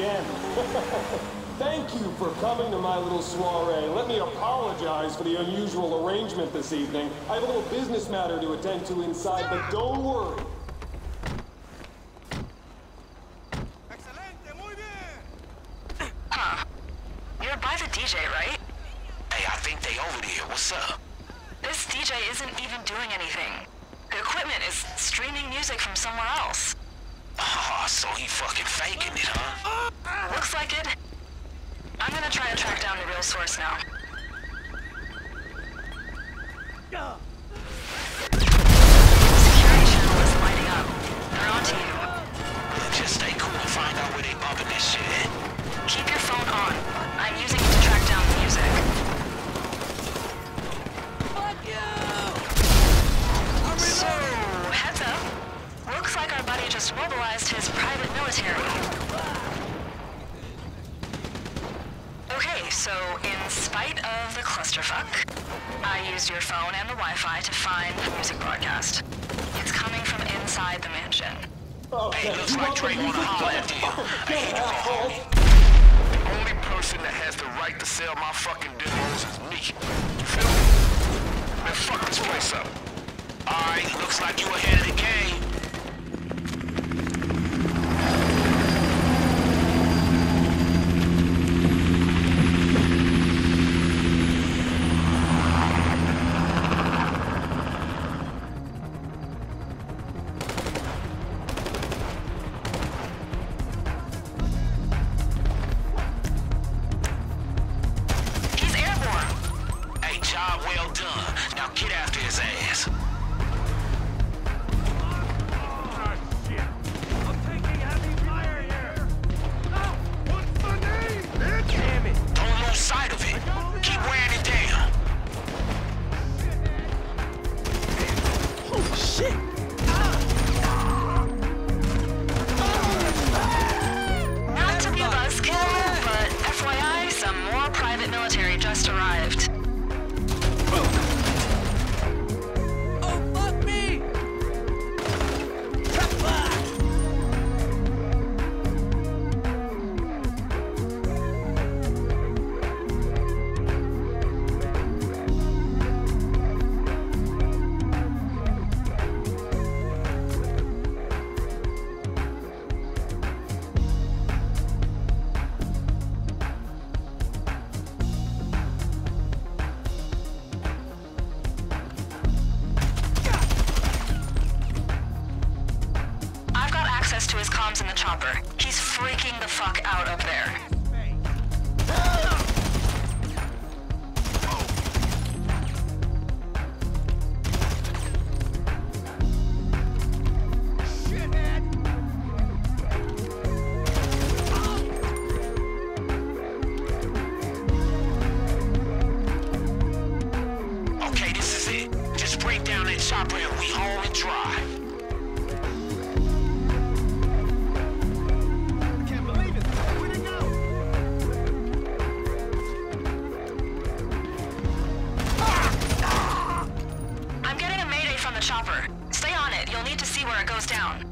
again. Thank you for coming to my little soiree. Let me apologize for the unusual arrangement this evening. I have a little business matter to attend to inside, but don't worry. Excelente, muy bien. Huh. You're by the DJ, right? Hey, I think they over there. What's up? This DJ isn't even doing anything. The equipment is streaming music from somewhere else. Oh, so he fucking faking it, huh? Looks like it. I'm gonna try to track down the real source now. Security private. Okay, so in spite of the clusterfuck, I used your phone and the Wi-Fi to find the music broadcast. It's coming from inside the mansion. Okay, Hey, looks like want the Drake wanna holler at you. Okay, Hey, you go asshole. home. Only person that has the right to sell my fucking demos is me. You feel me? Man, fuck this place up. Alright, looks like you ahead of the game. Just arrived. In the chopper. He's freaking the fuck out up there. Okay, this is it. Just break down that chopper and we home and dry. Chopper. Stay on it. You'll need to see where it goes down.